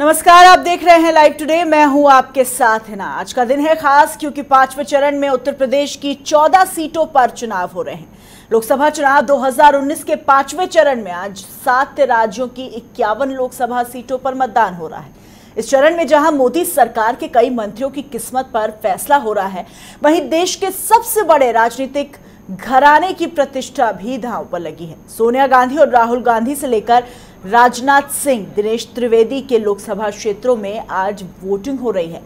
नमस्कार, आप देख रहे हैं लाइव टुडे मैं हूँ आपके साथ है ना आज का दिन है खास, क्योंकि पाँचवें चरण में उत्तर प्रदेश की 14 सीटों पर चुनाव हो रहे हैं। लोकसभा चुनाव 2019 के पाँचवें चरण में आज सात राज्यों की इक्यावन लोकसभा सीटों पर मतदान हो रहा है। इस चरण में जहाँ मोदी सरकार के कई मंत्रियों की किस्मत पर फैसला हो रहा है, वहीं देश के सबसे बड़े राजनीतिक घराने की प्रतिष्ठा भी दांव पर लगी है। सोनिया गांधी और राहुल गांधी से लेकर राजनाथ सिंह, दिनेश त्रिवेदी के लोकसभा क्षेत्रों में आज वोटिंग हो रही है।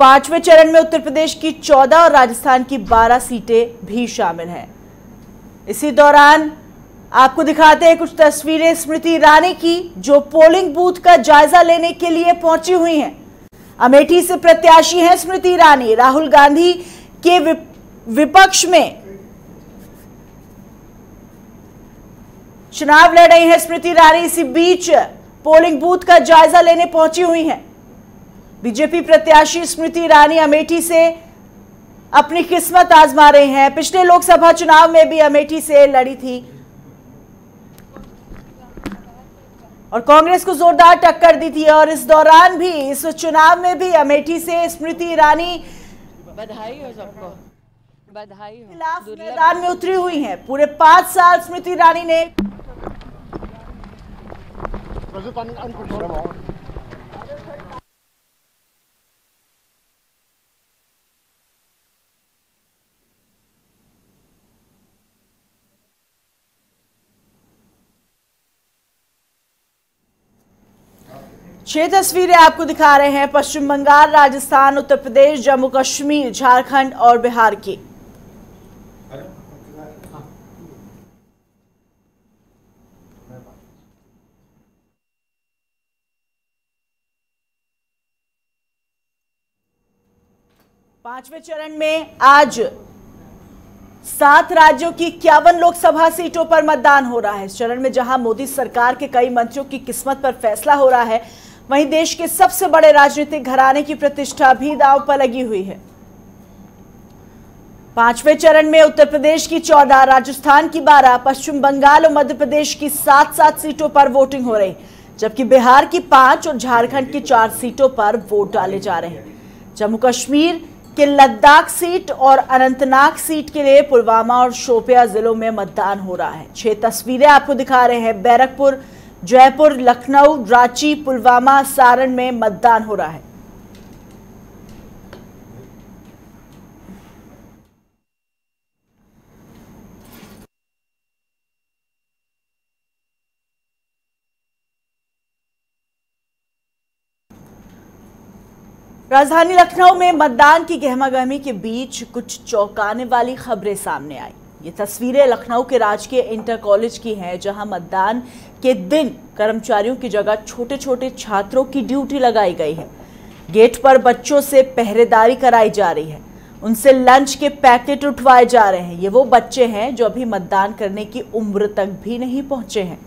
पाँचवें चरण में उत्तर प्रदेश की 14 और राजस्थान की 12 सीटें भी शामिल हैं। इसी दौरान आपको दिखाते हैं कुछ तस्वीरें स्मृति ईरानी की, जो पोलिंग बूथ का जायजा लेने के लिए पहुँची हुई हैं। अमेठी से प्रत्याशी हैं स्मृति ईरानी। राहुल गांधी के विपक्ष में चुनाव लड़ रही है स्मृति ईरानी इसी बीच पोलिंग बूथ का जायजा लेने पहुँची हुई हैं। बीजेपी प्रत्याशी स्मृति ईरानी अमेठी से अपनी किस्मत आजमा रहे हैं। पिछले लोकसभा चुनाव में भी अमेठी से लड़ी थी। और कांग्रेस को जोरदार टक्कर दी थी और इस दौरान भी इस चुनाव में भी अमेठी से स्मृति ईरानी बधाई हो सबको। बधाई हो। खिलाफ मैदान में उतरी हुई हैं। पूरे पाँच साल स्मृति ईरानी ने छह तस्वीरें आपको दिखा रहे हैं पश्चिम बंगाल, राजस्थान, उत्तर प्रदेश, जम्मू कश्मीर, झारखंड और बिहार की। पाँचवें चरण में आज सात राज्यों की इक्यावन लोकसभा सीटों पर मतदान हो रहा है। इस चरण में जहाँ मोदी सरकार के कई मंत्रियों की किस्मत पर फैसला हो रहा है, वहीं देश के सबसे बड़े राजनीतिक घराने की प्रतिष्ठा भी दांव पर लगी हुई है। पाँचवें चरण में उत्तर प्रदेश की चौदह, राजस्थान की बारह, पश्चिम बंगाल और मध्य प्रदेश की सात सात सीटों पर वोटिंग हो रही, जबकि बिहार की पाँच और झारखंड की चार सीटों पर वोट डाले जा रहे हैं। जम्मू कश्मीर के लद्दाख सीट और अनंतनाग सीट के लिए पुलवामा और शोपिया जिलों में मतदान हो रहा है। छह तस्वीरें आपको दिखा रहे हैं। बैरकपुर, जयपुर, लखनऊ, रांची, पुलवामा, सारण में मतदान हो रहा है। राजधानी लखनऊ में मतदान की गहमागहमी के बीच कुछ चौंकाने वाली खबरें सामने आई। ये तस्वीरें लखनऊ के राजकीय इंटर कॉलेज की हैं, जहाँ मतदान के दिन कर्मचारियों की जगह छोटे छोटे छात्रों की ड्यूटी लगाई गई है। गेट पर बच्चों से पहरेदारी कराई जा रही है। उनसे लंच के पैकेट उठवाए जा रहे हैं। ये वो बच्चे हैं जो अभी मतदान करने की उम्र तक भी नहीं पहुँचे हैं।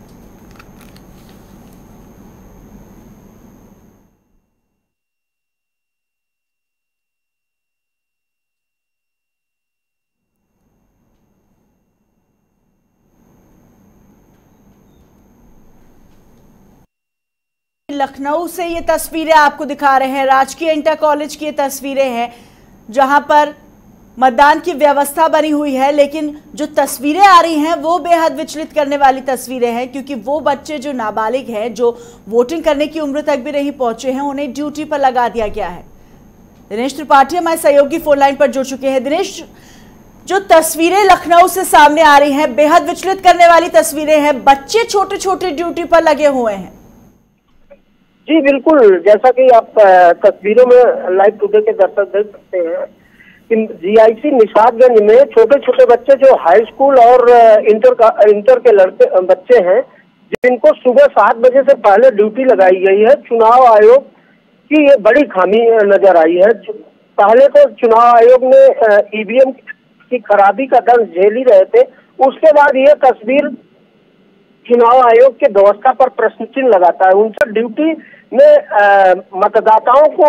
लखनऊ से ये तस्वीरें आपको दिखा रहे हैं। राजकीय इंटर कॉलेज की ये तस्वीरें हैं, जहाँ पर मतदान की व्यवस्था बनी हुई है, लेकिन जो तस्वीरें आ रही हैं, वो बेहद विचलित करने वाली तस्वीरें हैं, क्योंकि वो बच्चे जो नाबालिग हैं, जो वोटिंग करने की उम्र तक भी नहीं पहुँचे हैं, उन्हें ड्यूटी पर लगा दिया गया है। दिनेश त्रिपाठी हमारे सहयोगी फ़ोन लाइन पर जुड़ चुके हैं। दिनेश, जो तस्वीरें लखनऊ से सामने आ रही हैं, बेहद विचलित करने वाली तस्वीरें हैं। बच्चे छोटे छोटे ड्यूटी पर लगे हुए हैं। जी, बिल्कुल। जैसा कि आप तस्वीरों में लाइव टुडे के दर्शक देख सकते हैं कि जीआईसी निषादगंज में छोटे छोटे बच्चे जो हाई स्कूल और इंटर का इंटर के लड़के बच्चे हैं, जिनको सुबह सात बजे से पहले ड्यूटी लगाई गई है, चुनाव आयोग की ये बड़ी खामी नज़र आई है। पहले तो चुनाव आयोग ने ईवीएम की खराबी का दर्ज झेल ही रहे थे। उसके बाद ये तस्वीर चुनाव आयोग के व्यवस्था पर प्रश्न चिन्ह लगाता है उनसे ड्यूटी में मतदाताओं को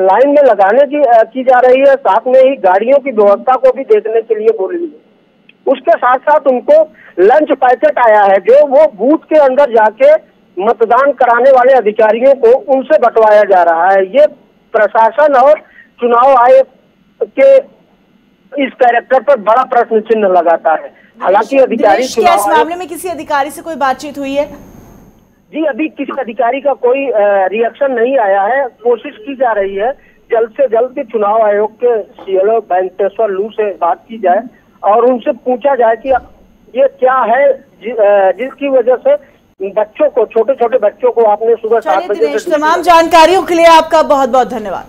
लाइन में लगाने की आ, की जा रही है। साथ में ही गाड़ियों की व्यवस्था को भी देखने के लिए बोल रही है। उसके साथ साथ उनको लंच पैकेट आया है जो वो बूथ के अंदर जाके मतदान कराने वाले अधिकारियों को उनसे बंटवाया जा रहा है। ये प्रशासन और चुनाव आयोग के इस कैरेक्टर पर बड़ा प्रश्न चिन्ह लगाता है। हालाँकि अधिकारी क्या इस मामले में किसी अधिकारी से कोई बातचीत हुई है? जी अभी किसी अधिकारी का कोई रिएक्शन नहीं आया है। कोशिश की जा रही है जल्द से जल्द के चुनाव आयोग के सीएलओ वेंकटेश्वर लू से बात की जाए और उनसे पूछा जाए कि ये क्या है जि, जिसकी वजह से बच्चों को छोटे छोटे बच्चों को आपने सुबह सात बजे तमाम जानकारियों के लिए आपका बहुत बहुत धन्यवाद।